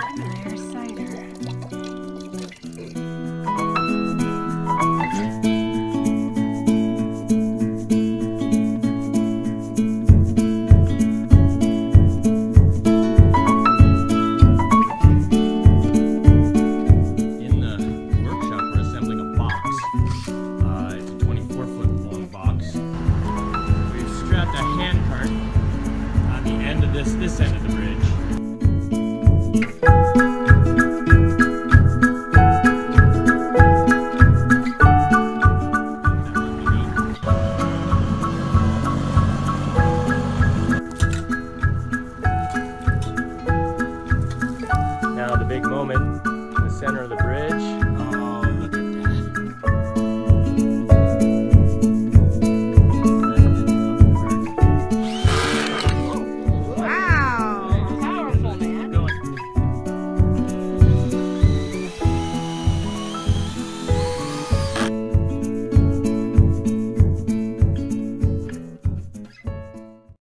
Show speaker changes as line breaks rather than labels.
In the
workshop, we're assembling a box. Uh, it's a 24-foot-long box. We've strapped a handcart on the end of this, this end of the bridge. big moment in the center of the bridge.